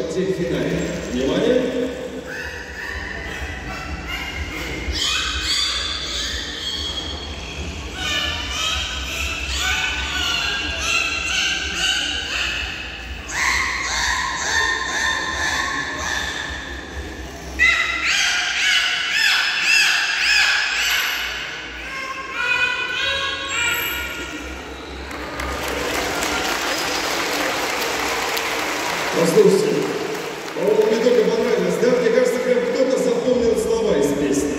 гимн нашего дельфинария. Внимание! Послушайте, по-моему, мне только понравилось, да? Мне кажется, кто-то запомнил слова из песни.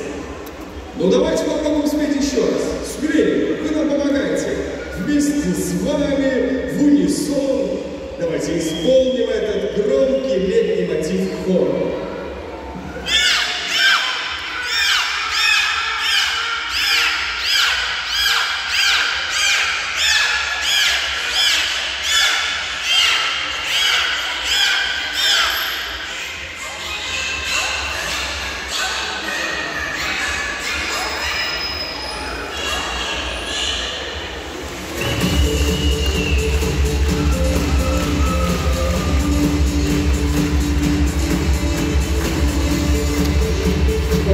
Ну давайте попробуем спеть еще раз. Смелее, вы нам помогаете. Вместе с вами, в унисон. Давайте исполним этот громкий летний мотив хора.